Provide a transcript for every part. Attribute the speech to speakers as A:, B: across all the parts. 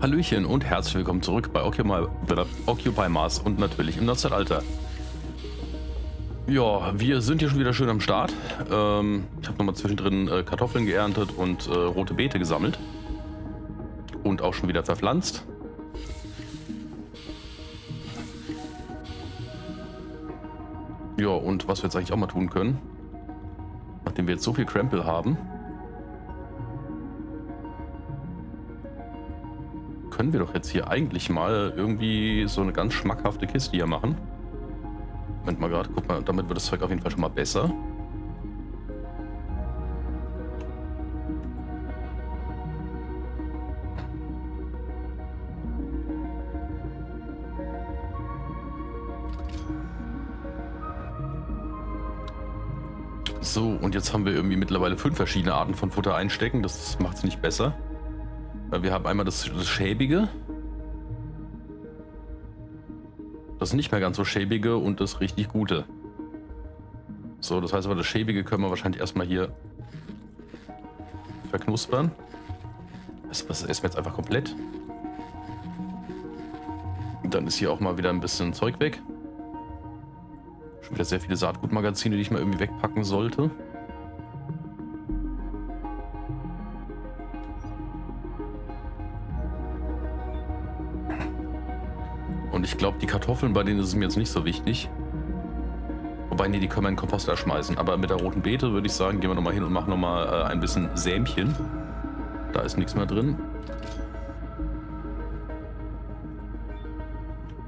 A: Hallöchen und herzlich willkommen zurück bei Occupy, Mars und natürlich im Neuzeitalter. Ja, wir sind hier schon wieder schön am Start. Ähm, ich habe nochmal zwischendrin äh, Kartoffeln geerntet und äh, rote Beete gesammelt. Und auch schon wieder verpflanzt. Ja, und was wir jetzt eigentlich auch mal tun können, nachdem wir jetzt so viel Krempel haben, können wir doch jetzt hier eigentlich mal irgendwie so eine ganz schmackhafte Kiste hier machen. Moment mal gerade, guck mal, damit wird das Zeug auf jeden Fall schon mal besser. So, und jetzt haben wir irgendwie mittlerweile fünf verschiedene Arten von Futter einstecken. Das macht es nicht besser. Wir haben einmal das, das schäbige. Das nicht mehr ganz so schäbige und das richtig gute. So, das heißt aber, das schäbige können wir wahrscheinlich erstmal hier verknuspern. Das, das essen wir jetzt einfach komplett. Dann ist hier auch mal wieder ein bisschen Zeug weg. Schon wieder sehr viele Saatgutmagazine, die ich mal irgendwie wegpacken sollte. Glaube, die Kartoffeln, bei denen ist es mir jetzt nicht so wichtig. Wobei, nee, die können wir in den Komposter schmeißen. Aber mit der roten Beete würde ich sagen, gehen wir nochmal hin und machen nochmal äh, ein bisschen Sämchen. Da ist nichts mehr drin.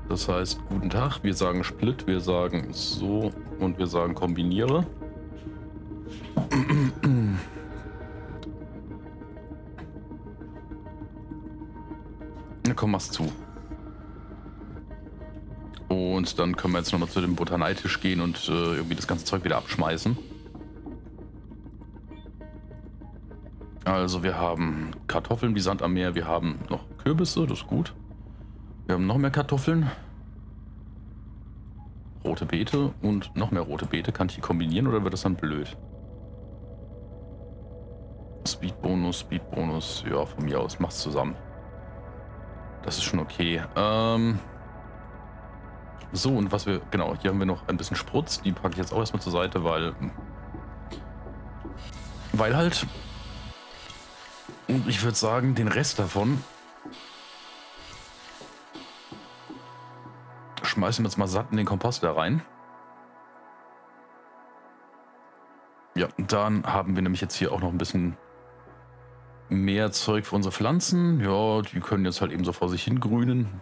A: Das heißt, guten Tag, wir sagen Split, wir sagen so und wir sagen kombiniere. Na komm, mach's zu. Und dann können wir jetzt nochmal zu dem Botaneitisch gehen und äh, irgendwie das ganze Zeug wieder abschmeißen. Also wir haben Kartoffeln wie Sand am Meer, wir haben noch Kürbisse, das ist gut. Wir haben noch mehr Kartoffeln. Rote Beete und noch mehr rote Beete. Kann ich die kombinieren oder wird das dann blöd? Speed-Bonus, Speed-Bonus. Ja, von mir aus, mach's zusammen. Das ist schon okay. Ähm... So, und was wir, genau, hier haben wir noch ein bisschen Sprutz. Die packe ich jetzt auch erstmal zur Seite, weil, weil halt, und ich würde sagen, den Rest davon schmeißen wir jetzt mal satt in den Komposter rein. Ja, dann haben wir nämlich jetzt hier auch noch ein bisschen mehr Zeug für unsere Pflanzen. Ja, die können jetzt halt eben so vor sich hin grünen.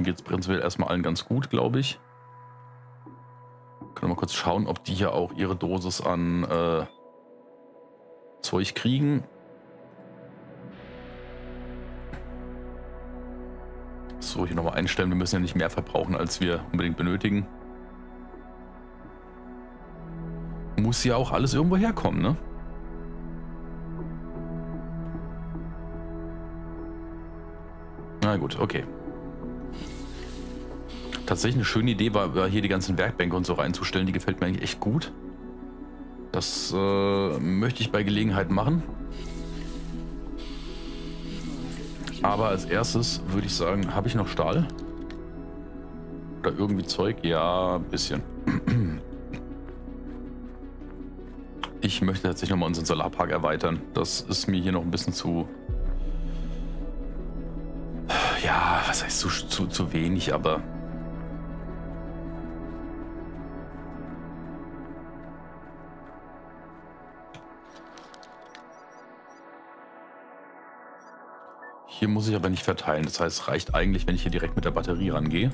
A: Denen geht es prinzipiell erstmal allen ganz gut, glaube ich. Können wir mal kurz schauen, ob die hier auch ihre Dosis an äh, Zeug kriegen. So, hier nochmal einstellen. Wir müssen ja nicht mehr verbrauchen, als wir unbedingt benötigen. Muss ja auch alles irgendwo herkommen, ne? Na gut, okay tatsächlich eine schöne Idee war, war, hier die ganzen Werkbänke und so reinzustellen. Die gefällt mir eigentlich echt gut. Das äh, möchte ich bei Gelegenheit machen. Aber als erstes würde ich sagen, habe ich noch Stahl? Oder irgendwie Zeug? Ja, ein bisschen. Ich möchte tatsächlich nochmal unseren Solarpark erweitern. Das ist mir hier noch ein bisschen zu... Ja, was heißt zu, zu, zu wenig, aber Hier muss ich aber nicht verteilen. Das heißt, es reicht eigentlich, wenn ich hier direkt mit der Batterie rangehe.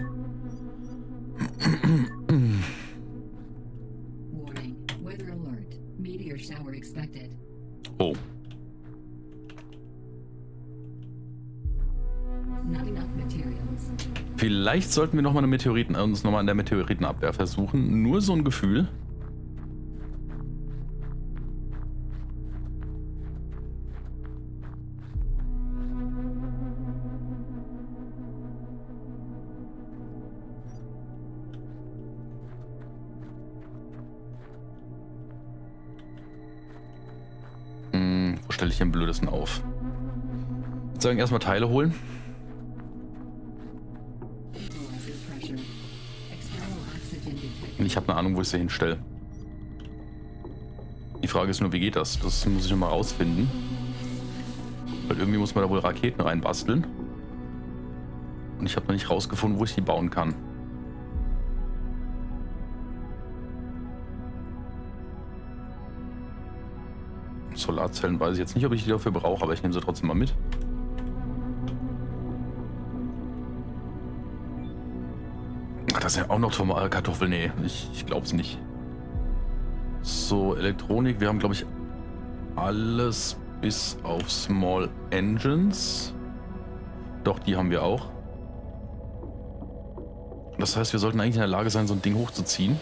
A: Oh. Vielleicht sollten wir nochmal eine Meteoriten, uns nochmal an der Meteoritenabwehr versuchen. Nur so ein Gefühl. ich am blödesten auf. Ich würde sagen, erstmal Teile holen. Und ich habe eine Ahnung, wo ich sie hinstelle. Die Frage ist nur, wie geht das? Das muss ich nochmal rausfinden. Weil irgendwie muss man da wohl Raketen reinbasteln. Und ich habe noch nicht rausgefunden, wo ich die bauen kann. Solarzellen weiß ich jetzt nicht, ob ich die dafür brauche, aber ich nehme sie trotzdem mal mit. Ach, das sind ja auch noch Kartoffeln. Nee, ich, ich glaube es nicht. So, Elektronik. Wir haben, glaube ich, alles bis auf Small Engines. Doch, die haben wir auch. Das heißt, wir sollten eigentlich in der Lage sein, so ein Ding hochzuziehen.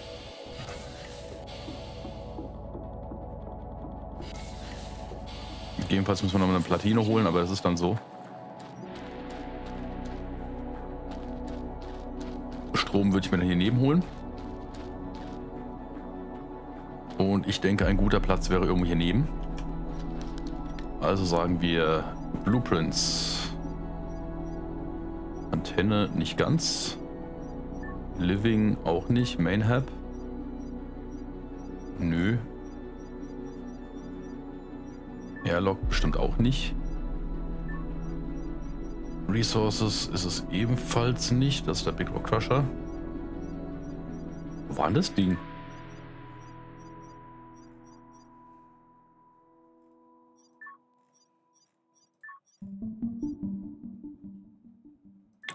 A: Gegebenenfalls müssen wir nochmal eine Platine holen, aber das ist dann so. Strom würde ich mir dann hier neben holen. Und ich denke, ein guter Platz wäre irgendwo hier neben. Also sagen wir Blueprints. Antenne nicht ganz. Living auch nicht. Main Hub. Nö. Airlock bestimmt auch nicht. Resources ist es ebenfalls nicht. Das ist der Big Rock Crusher. Wo war denn das Ding?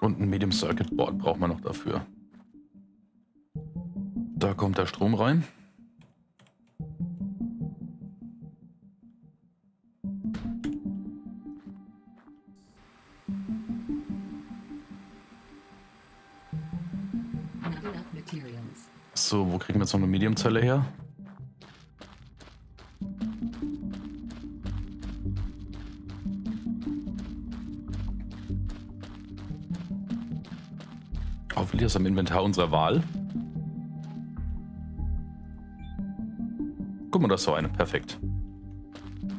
A: Und ein Medium Circuit Board braucht man noch dafür. Da kommt der Strom rein. So, wo kriegen wir jetzt noch eine Mediumzelle her? Hoffentlich ist am Inventar unserer Wahl. Guck mal, da ist so eine. Perfekt.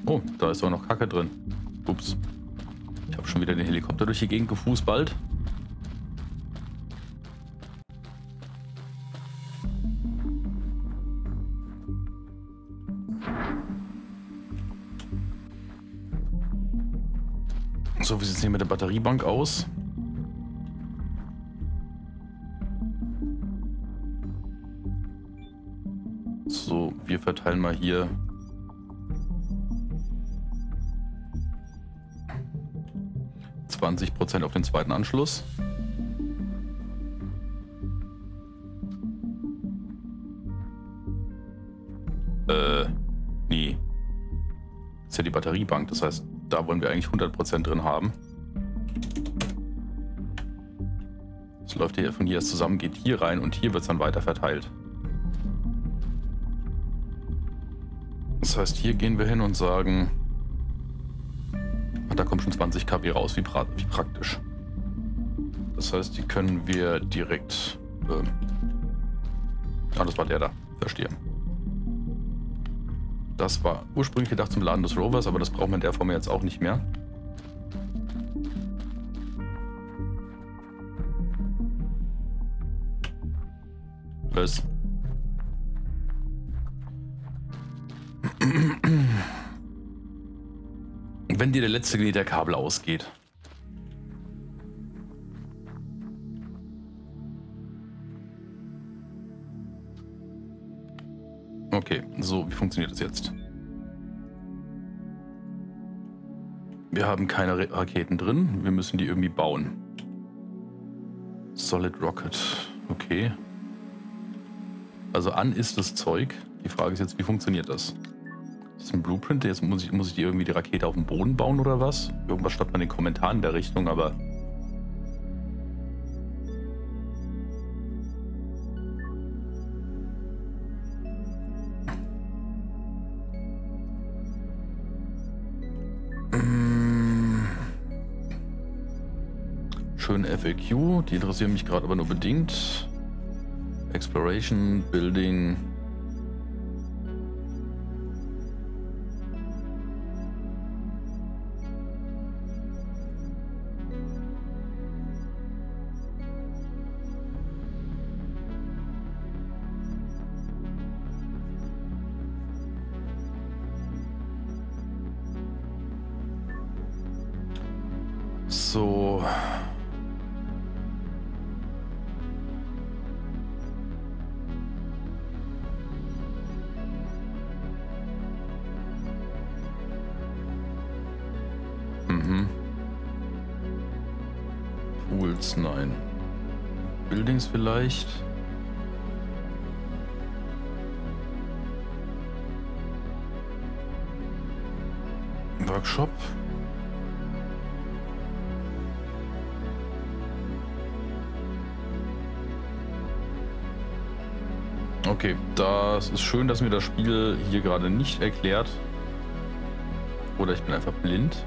A: Oh, da ist auch noch Kacke drin. Ups. Ich habe schon wieder den Helikopter durch die Gegend gefußballt. So, Batteriebank aus? So, wir verteilen mal hier Prozent auf den zweiten Anschluss. Äh, nee. Das ist ja die Batteriebank, das heißt, da wollen wir eigentlich 100% drin haben. Läuft hier von hier erst zusammen, geht hier rein und hier wird es dann weiter verteilt. Das heißt, hier gehen wir hin und sagen, da kommt schon 20 kW raus, wie, pra wie praktisch. Das heißt, die können wir direkt... Ähm ah, das war der da. Verstehe. Das war ursprünglich gedacht zum Laden des Rovers, aber das braucht man in der Form jetzt auch nicht mehr. Was? Wenn dir der letzte Gliederkabel ausgeht. Okay, so, wie funktioniert das jetzt? Wir haben keine Raketen drin. Wir müssen die irgendwie bauen. Solid Rocket. Okay. Also an ist das Zeug. Die Frage ist jetzt, wie funktioniert das? Das ist ein Blueprint. Jetzt muss ich, muss ich die irgendwie die Rakete auf dem Boden bauen oder was? Irgendwas stand mal in den Kommentaren in der Richtung, aber schönen FAQ. Die interessieren mich gerade aber nur bedingt. Exploration, Building. Mhm. Pools, nein. Buildings vielleicht. Workshop. Okay, das ist schön, dass mir das Spiel hier gerade nicht erklärt. Oder ich bin einfach blind.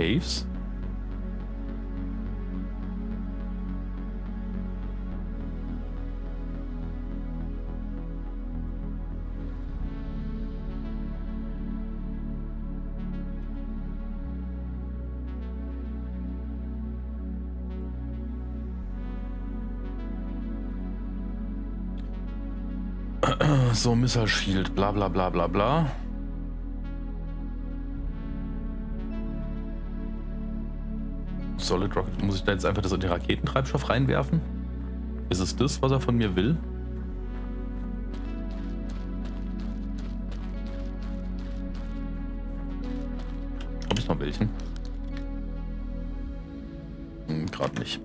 A: Caves. So, Missile Shield, bla bla bla bla bla. Solid Rocket, muss ich da jetzt einfach das in den Raketentreibstoff reinwerfen? Ist es das, was er von mir will? Hab ich noch welchen? Hm, Gerade nicht.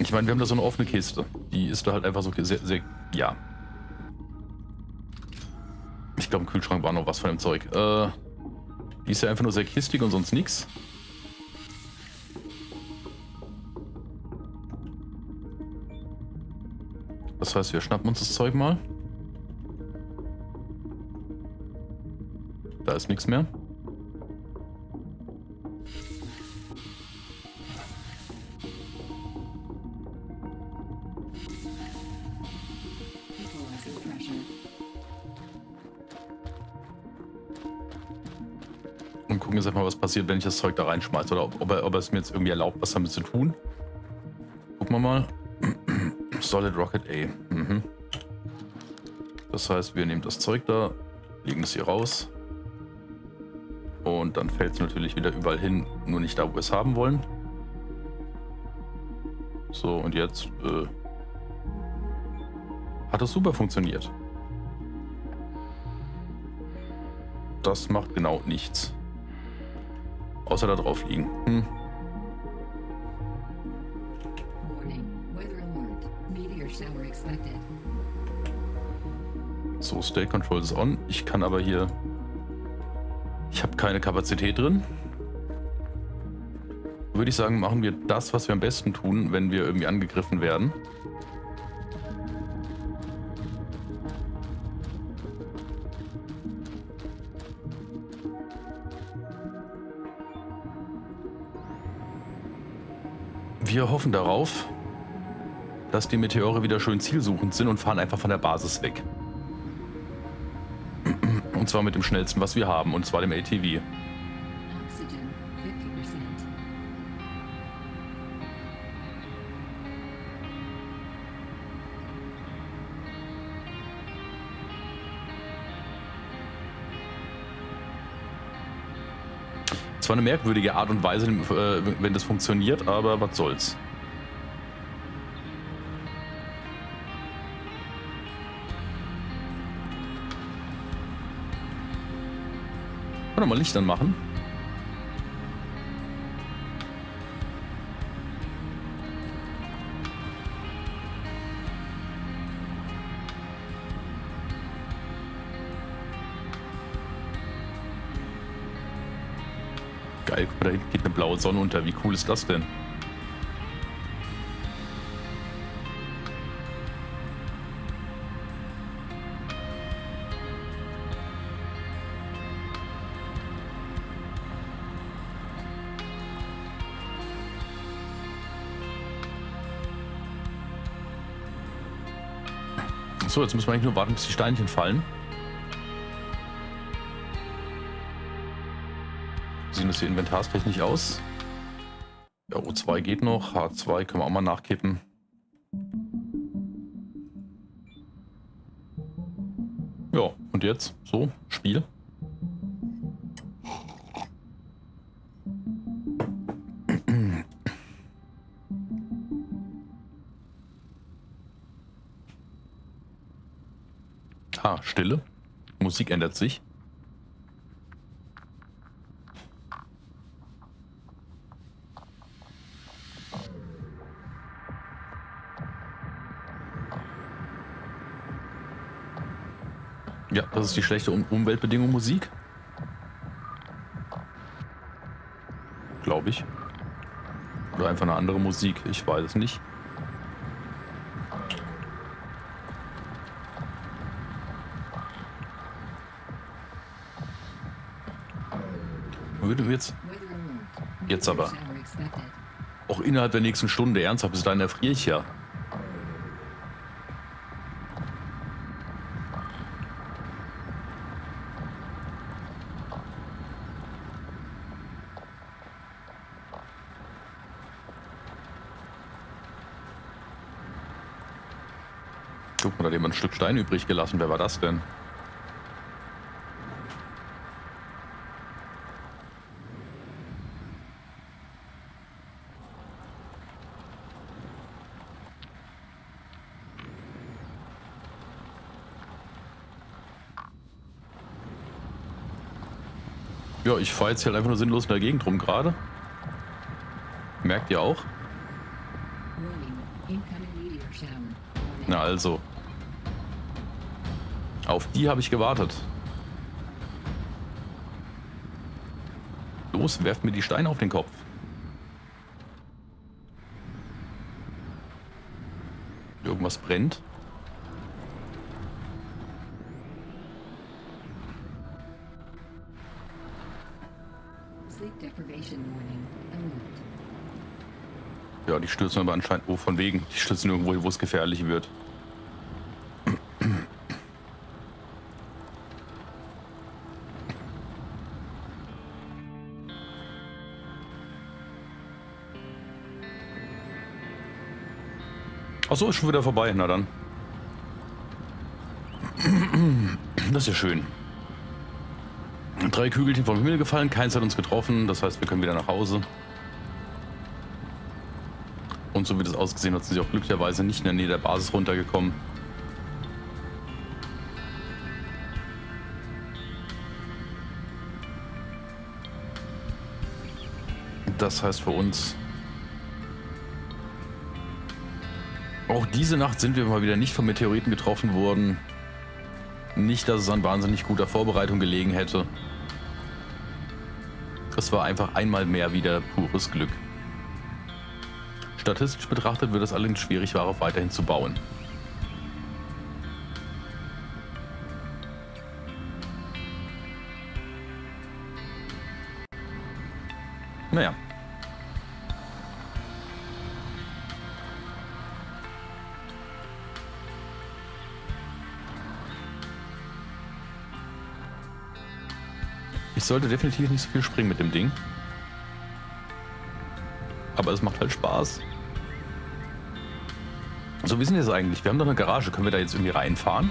A: Ich meine, wir haben da so eine offene Kiste. Die ist da halt einfach so sehr, sehr, ja. Glaube, im Kühlschrank war noch was von dem Zeug. Äh, die ist ja einfach nur sehr kistig und sonst nichts. Das heißt, wir schnappen uns das Zeug mal. Da ist nichts mehr. Jetzt einfach, was passiert, wenn ich das Zeug da reinschmeiße. Oder ob, ob, er, ob er es mir jetzt irgendwie erlaubt, was damit zu tun. Gucken wir mal. Solid Rocket A. Mhm. Das heißt, wir nehmen das Zeug da, legen es hier raus. Und dann fällt es natürlich wieder überall hin, nur nicht da, wo wir es haben wollen. So, und jetzt äh, hat es super funktioniert. Das macht genau nichts. Außer da drauf liegen. Hm. So, State Control ist on. Ich kann aber hier... Ich habe keine Kapazität drin. Würde ich sagen, machen wir das, was wir am besten tun, wenn wir irgendwie angegriffen werden. Wir hoffen darauf, dass die Meteore wieder schön zielsuchend sind und fahren einfach von der Basis weg. Und zwar mit dem schnellsten, was wir haben, und zwar dem ATV. Zwar eine merkwürdige Art und Weise, äh, wenn das funktioniert, aber was soll's. Kann mal Licht anmachen. Geil, blaue Sonne unter. Wie cool ist das denn? So, jetzt müssen wir eigentlich nur warten, bis die Steinchen fallen. Hier inventarstechnisch aus? Ja, O2 geht noch. H2 können wir auch mal nachkippen. Ja, und jetzt? So, Spiel. Ah, Stille. Musik ändert sich. Ja, das ist die schlechte um Umweltbedingung Musik. Glaube ich. Oder einfach eine andere Musik, ich weiß es nicht. Würde jetzt. Jetzt aber. Auch innerhalb der nächsten Stunde, ernsthaft, bis dahin erfriere ich ja. Jemand ein Stück Stein übrig gelassen. Wer war das denn? Ja, ich fahre jetzt halt einfach nur sinnlos in der Gegend rum gerade. Merkt ihr auch? Na also. Auf die habe ich gewartet. Los, werft mir die Steine auf den Kopf. Irgendwas brennt. Ja, die stürzen aber anscheinend, oh, von wegen. Die stürzen irgendwo, wo es gefährlich wird. Ach so, ist schon wieder vorbei. Na dann. Das ist ja schön. Drei Kügelchen vom Himmel gefallen, keins hat uns getroffen, das heißt, wir können wieder nach Hause. Und so wie das ausgesehen hat, sind sie auch glücklicherweise nicht in der Nähe der Basis runtergekommen. Das heißt für uns, auch diese Nacht sind wir mal wieder nicht von Meteoriten getroffen worden. Nicht, dass es an wahnsinnig guter Vorbereitung gelegen hätte. Es war einfach einmal mehr wieder pures Glück. Statistisch betrachtet wird es allerdings schwierig, darauf weiterhin zu bauen. Naja. Ich sollte definitiv nicht so viel springen mit dem Ding. Aber es macht halt Spaß. So, wie sind jetzt eigentlich? Wir haben doch eine Garage. Können wir da jetzt irgendwie reinfahren?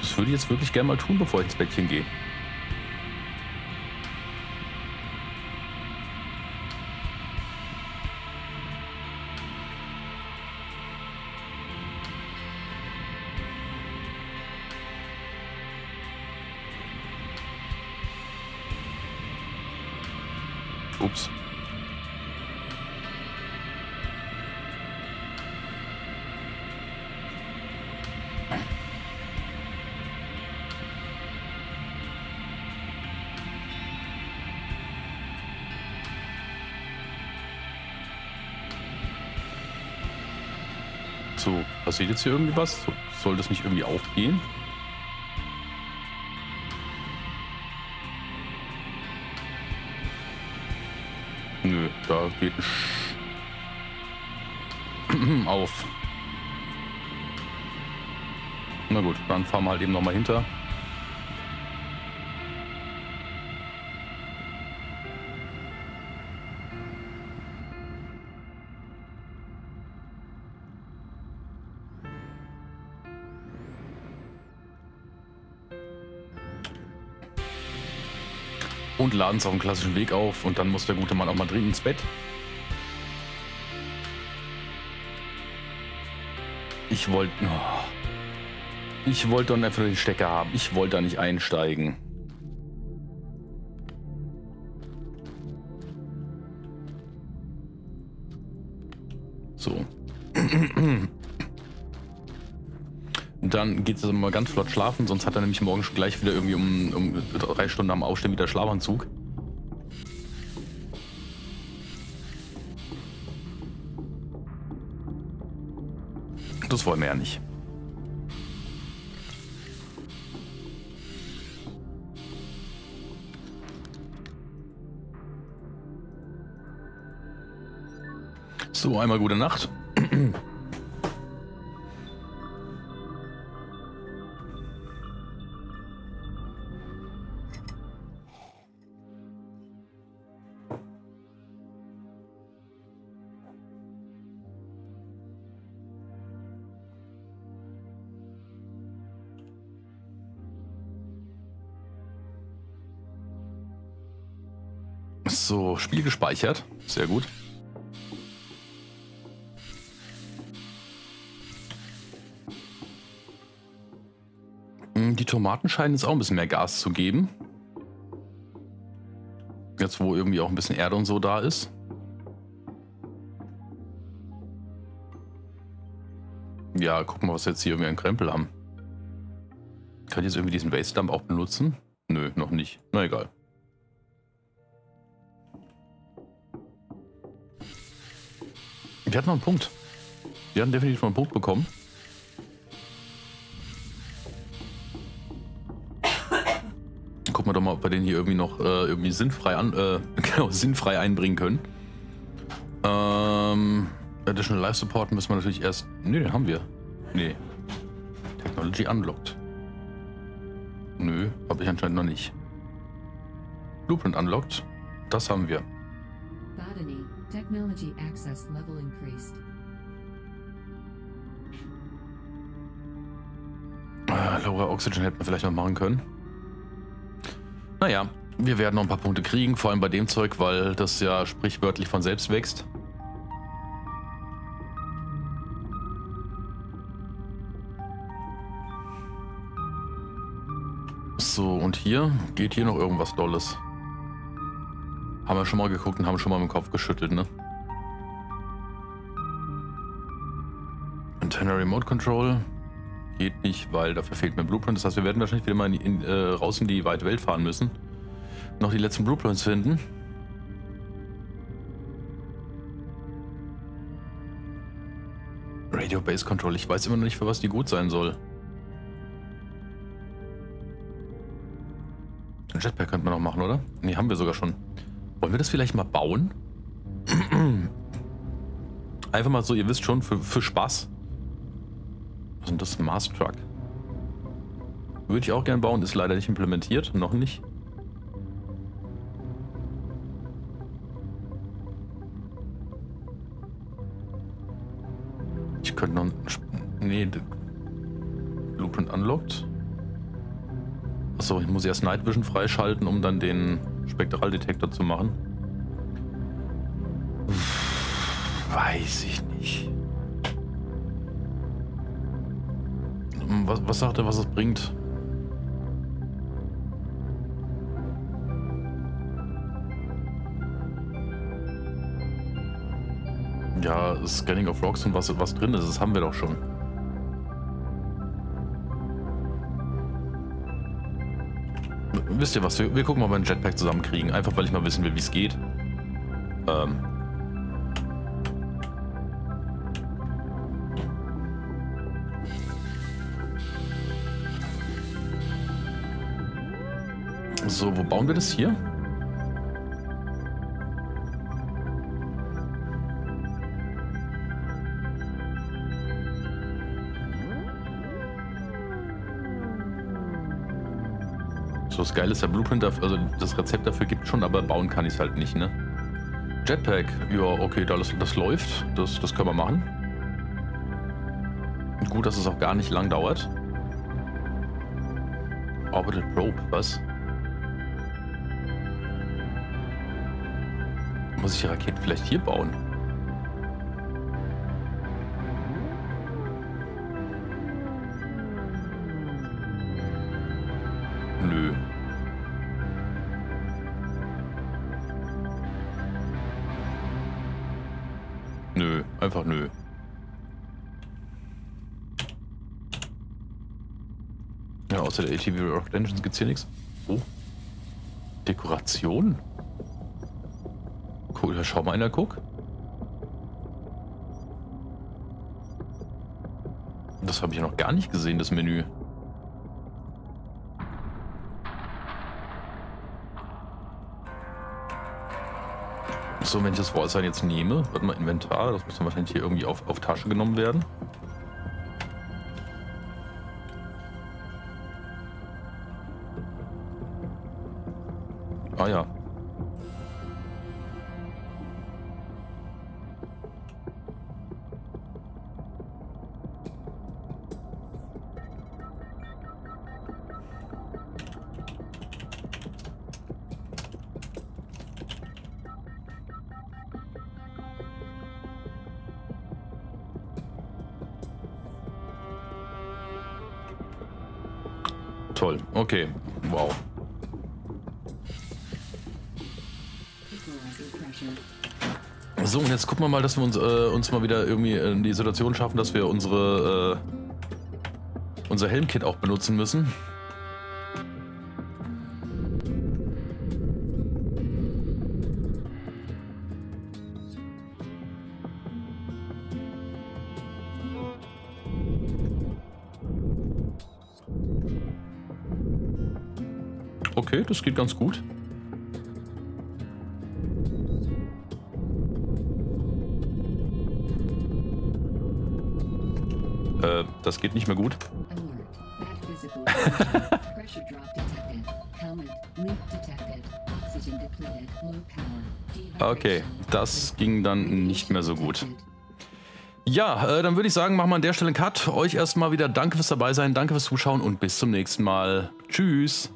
A: Das würde ich jetzt wirklich gerne mal tun, bevor ich ins Bettchen gehe. Ups. So, passiert jetzt hier irgendwie was? Soll das nicht irgendwie aufgehen? Da geht auf. Na gut, dann fahren wir halt eben nochmal hinter. Und laden es auf dem klassischen Weg auf und dann muss der gute Mann auch mal dringend ins Bett. Ich wollte... Oh. Ich wollte doch einfach den Stecker haben. Ich wollte da nicht einsteigen. Dann geht es also mal ganz flott schlafen, sonst hat er nämlich morgen schon gleich wieder irgendwie um, um drei Stunden am Aufstehen wieder Schlafanzug. Das wollen wir ja nicht. So, einmal gute Nacht. Spiel gespeichert. Sehr gut. Hm, die Tomaten scheinen jetzt auch ein bisschen mehr Gas zu geben. Jetzt, wo irgendwie auch ein bisschen Erde und so da ist. Ja, gucken wir, was jetzt hier irgendwie an Krempel haben. Kann ich jetzt irgendwie diesen Waste Dump auch benutzen? Nö, noch nicht. Na egal. Wir hatten noch einen Punkt. Wir hatten definitiv noch einen Punkt bekommen. Gucken wir doch mal, ob wir den hier irgendwie noch äh, irgendwie sinnfrei, an, äh, genau, sinnfrei einbringen können. Ähm, Additional Life Support müssen wir natürlich erst... Ne, den haben wir. Nee. Technology Unlocked. Nö, habe ich anscheinend noch nicht. Blueprint Unlocked. Das haben wir. Technology access level increased. Äh, Lower Oxygen hätten wir vielleicht noch machen können. Naja, wir werden noch ein paar Punkte kriegen, vor allem bei dem Zeug, weil das ja sprichwörtlich von selbst wächst. So, und hier geht hier noch irgendwas Dolles. Haben wir schon mal geguckt und haben schon mal dem Kopf geschüttelt, ne? Antenna Remote Control geht nicht, weil dafür fehlt mir Blueprint. Das heißt, wir werden wahrscheinlich wieder mal in, in, äh, raus in die weite Welt fahren müssen. Noch die letzten Blueprints finden. Radio Base Control. Ich weiß immer noch nicht, für was die gut sein soll. Ein Jetpack könnten wir noch machen, oder? Ne, haben wir sogar schon. Wollen wir das vielleicht mal bauen? Einfach mal so, ihr wisst schon, für, für Spaß. Was ist denn das? Mars Truck. Würde ich auch gern bauen, ist leider nicht implementiert, noch nicht. Ich könnte noch... Nee, Blueprint unlocked. Achso, ich muss erst Night Vision freischalten, um dann den Spektraldetektor zu machen? Weiß ich nicht. Was, was sagt er, was es bringt? Ja, Scanning of Rocks und was, was drin ist, das haben wir doch schon. Wisst ihr was, wir, wir gucken, ob wir einen Jetpack zusammenkriegen. Einfach, weil ich mal wissen will, wie es geht. Ähm. So, wo bauen wir das hier? was Geiles. Der Blueprint, dafür, also das Rezept dafür gibt schon, aber bauen kann ich es halt nicht, ne? Jetpack, ja, okay, das, das läuft. Das, das können wir machen. Gut, dass es auch gar nicht lang dauert. Orbital Probe, was? Muss ich die Rakete vielleicht hier bauen? Einfach nö. Ja, außer der ATV Rock Engines gibt's hier nichts. Oh. Dekoration? Cool, da schau mal einer, guck. Das habe ich noch gar nicht gesehen, das Menü. So, wenn ich das Wallsign jetzt nehme, warte mal, Inventar, das muss dann wahrscheinlich hier irgendwie auf, auf Tasche genommen werden. Okay, wow. So, und jetzt gucken wir mal, dass wir uns, äh, uns mal wieder irgendwie in die Situation schaffen, dass wir unsere, äh, unser Helmkit auch benutzen müssen. Okay, das geht ganz gut. Äh, das geht nicht mehr gut. Okay, das ging dann nicht mehr so gut. Ja, äh, dann würde ich sagen, machen wir an der Stelle einen Cut. Euch erstmal wieder danke fürs dabei sein, danke fürs Zuschauen und bis zum nächsten Mal. Tschüss.